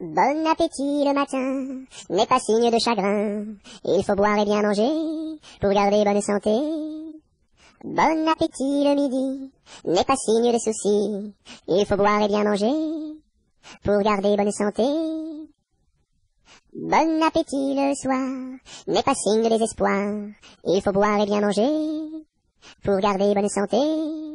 Bon appétit le matin n'est pas signe de chagrin. Il faut boire et bien manger pour garder bonne santé. Bon appétit le midi n'est pas signe de soucis. Il faut boire et bien manger pour garder bonne santé. Bon appétit le soir n'est pas signe de désespoir. Il faut boire et bien manger pour garder bonne santé.